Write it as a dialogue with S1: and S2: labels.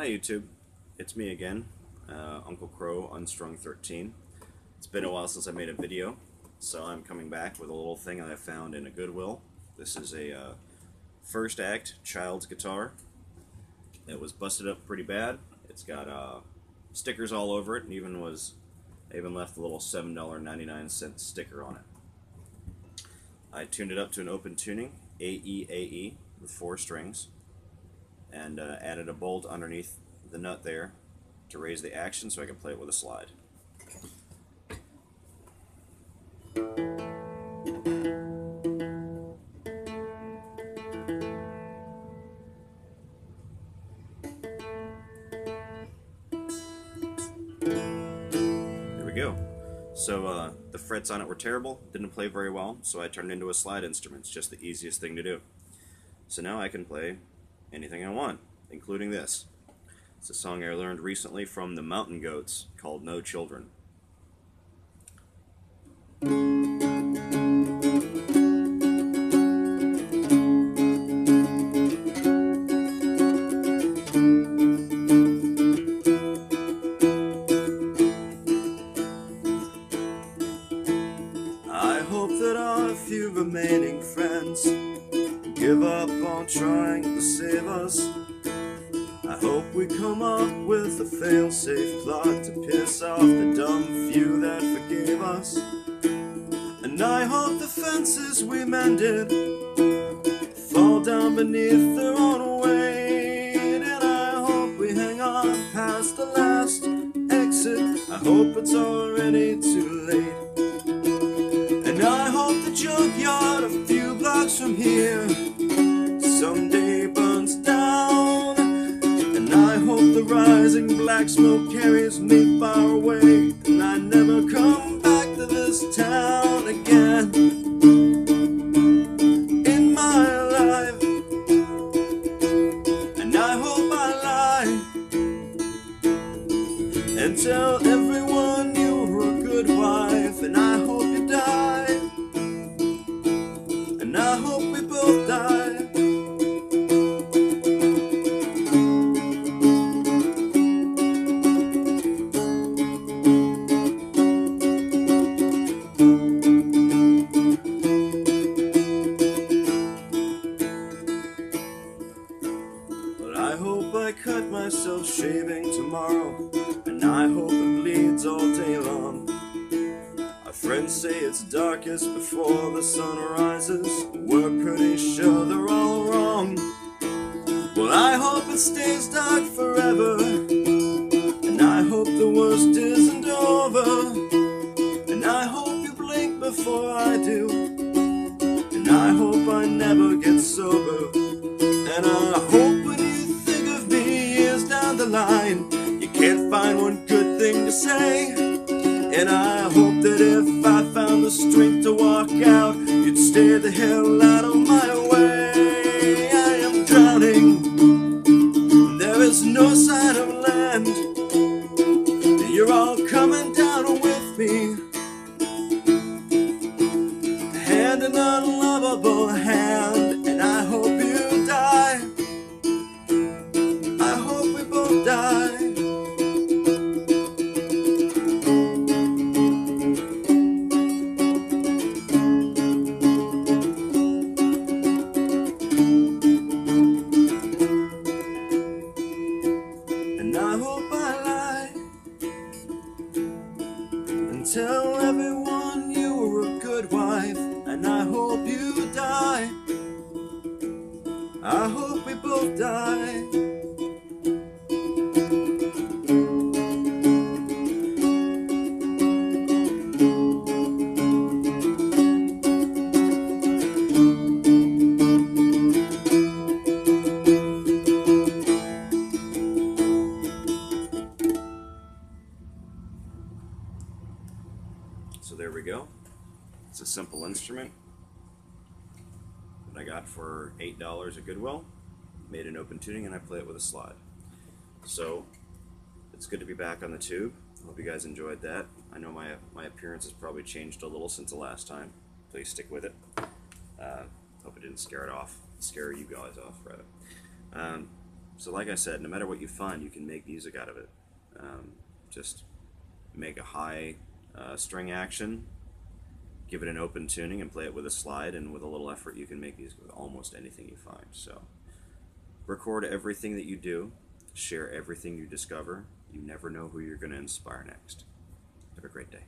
S1: Hi YouTube, it's me again, uh, Uncle Crow Unstrung 13. It's been a while since I made a video, so I'm coming back with a little thing I found in a Goodwill. This is a uh, first act child's guitar. It was busted up pretty bad. It's got uh, stickers all over it, and even was I even left a little $7.99 sticker on it. I tuned it up to an open tuning, AEAE, with four strings and uh, added a bolt underneath the nut there to raise the action so I can play it with a slide. There we go. So uh, the frets on it were terrible, didn't play very well, so I turned it into a slide instrument. It's just the easiest thing to do. So now I can play anything I want, including this. It's a song I learned recently from the Mountain Goats called No Children. I hope that our few remaining friends give up on trying to save us. I hope we come up with a fail-safe plot to piss off the dumb few that forgave us. And I hope the fences we mended fall down beneath their own weight. And I hope we hang on past the last exit. I hope it's already too late. And I hope the junkyard a few blocks from here rising black smoke carries me far away. Myself shaving tomorrow, and I hope it bleeds all day long. Our friends say it's darkest before the sun rises. We're pretty sure they're all wrong. Well, I hope it stays dark forever, strength to walk out, you'd stay the hell out of my way. I am drowning, there is no sign of land. I hope I lie and tell everyone you were a good wife. And I hope you die. I hope we both die. So there we go. It's a simple instrument that I got for $8 at Goodwill. Made an open tuning and I play it with a slide. So it's good to be back on the tube. Hope you guys enjoyed that. I know my, my appearance has probably changed a little since the last time. Please stick with it. Uh, hope it didn't scare it off, scare you guys off, rather. Um, So, like I said, no matter what you find, you can make music out of it. Um, just make a high uh, string action, give it an open tuning, and play it with a slide. And with a little effort, you can make these with almost anything you find. So, record everything that you do, share everything you discover. You never know who you're going to inspire next. Have a great day.